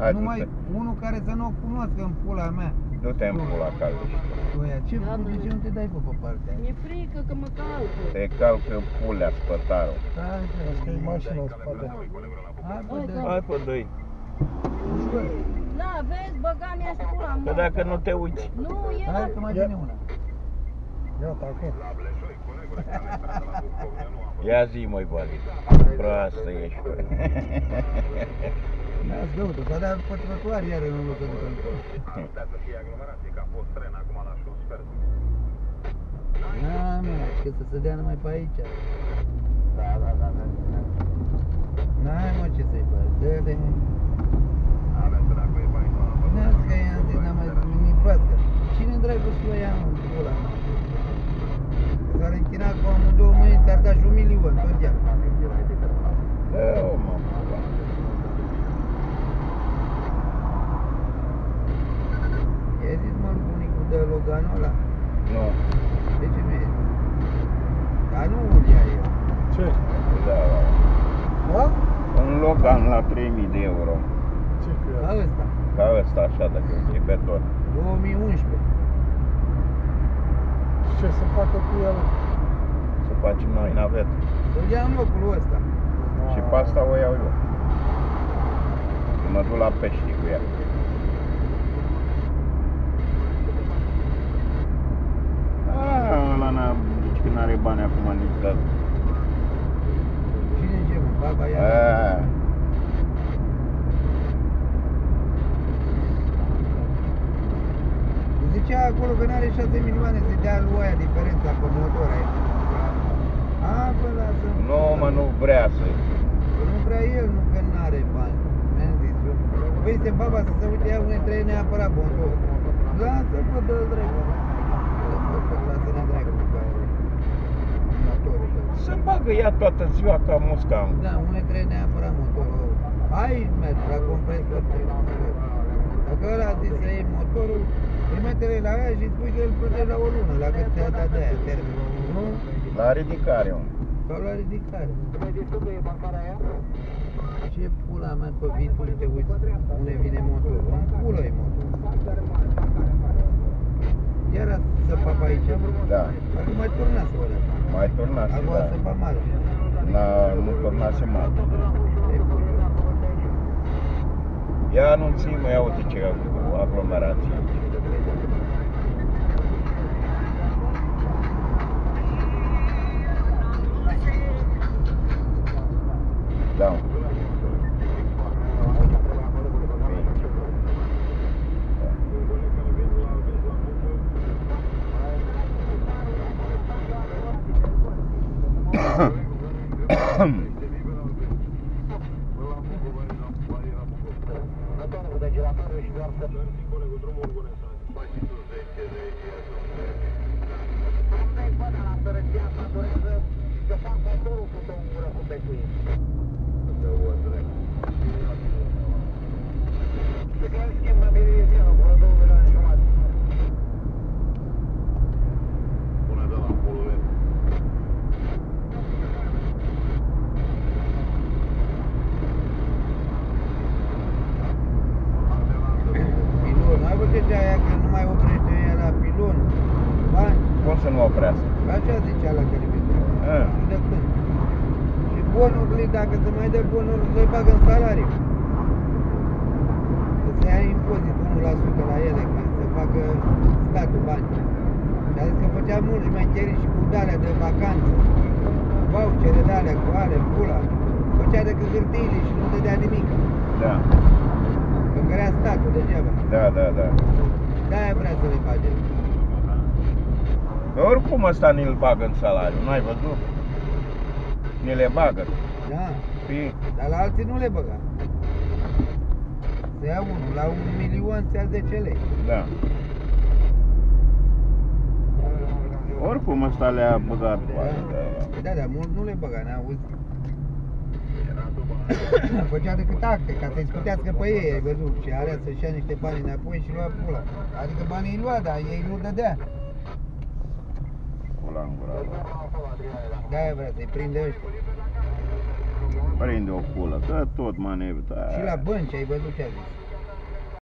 Hai, Numai du-te. unul care să nu o cunoască în pula mea. Du-te în pula calului. Oia, ce, Da, de nu. ce nu te dai pe, pe partea aia? Mi-e frică că mă calcă. Te calcă pulea spătarul. Hai, Asta e hai, mașina în spate. hai, bă, Hai, dă- Hai pe doi. ușor. Da, vezi, băga mi-a pula, Că mă. dacă nu te uiți. Nu, e Hai că mai Ia. vine una. Iată, acum. Ia zi, măi, Bali. Proastă ești, bă. Las găută, s-a dat pe trotuar iar în loc de pe încolo. Da, mă, că să se dea numai pe aici. Da, da, da, da. N-ai mă ce să-i faci, dă-le mă. N-ați că i-am zis, n-am mai zis nimic proastă. Cine dracu să o ia mă, în pula mea? S-ar închina cu amândouă mâini, ți-ar da și un milion, tot ea. Dă-o, mă, pula. I-ai zis mă, bunicul de Loganul ăla? Nu. De ce nu i-ai zis? Dar nu îl ia el. Ce? Da, da. Da? Un Logan la 3000 de euro. Ce cu Ca ea? ăsta, Ca ăsta, așa, dacă e pe tot. 2011. Ce să facă cu ea? mă? Să facem noi navetă. Să-l ia în locul ăsta. Și pe asta o iau eu. Că mă duc la pești cu ea. Ah, ăla n-a, nici că n-are bani acum, nici că... Cine ce mă? Baba ia. Ah, Zicea acolo că n-are 6 milioane să dea lui aia diferența pe motor aici. A, bă, lasă. nu, mă, nu vrea să... Că nu vrea el, nu că n-are bani. Mi-am zis eu. Păi se baba să se uite, ia unei trei neapărat motor. Lasă, bă, dă-l dracu. Lasă-ne dracu cu aia. Motorul tău. Să bagă ea toată ziua ca musca. Da, une trei neapărat motorul. Hai, mergi la compresor trei motor. Dacă ăla a zis să iei motorul, trimite-le la aia și spui că îl plătești la o lună, la cât ți-a dat de aia, termen. Nu? La ridicare, mă. Sau la ridicare. Ce pula mea pe viitor te uiți unde vine motorul? În pulă e motorul. Iar a săpat pe aici. Da. Acum mai turnase ăla. Mai turnase, Acum da. a săpat mare. N-a, nu turnase mare. E pulă. Ia anunții, mă, ia uite ce aglomerație. Da. Pilon. Ai văzut ce aia că nu mai oprește ea la pilon? Bani. Cum să nu oprească? Așa zicea la televizor. A. Nu de când. Și bonurile, dacă se mai dă bonuri, le bagă în salariu. Să se ia impozit 1% la ele, ca să facă statul bani. Și a zis că făcea mulți șmecherii și cu dalea de vacanță. Vouchere de alea, cu ale, pula. Făcea decât hârtiile și nu dădea nimic. Da. Că crea statul degeaba. Da, da, da. De-aia vrea să le bage. Dar oricum ăsta ni-l bagă în salariu, n-ai văzut? Ni le bagă. Da. Păi, Dar la alții nu le băga. Se ia unul, la un milion se ia 10 lei. da. Oricum ăsta le-a băgat bani. Da. Păi da, dar mult nu le băga, n-a auzit. Făcea decât acte, ca să-i scutească pe ei, ai văzut. Și alea să-și ia niște bani înapoi și lua pula. Adică banii îi lua, dar ei nu dădea. Pula în gura. lui. De-aia vrea să-i prinde ăștia. Prinde o pulă, că tot manevru. Și la bănci ai văzut ce a zis.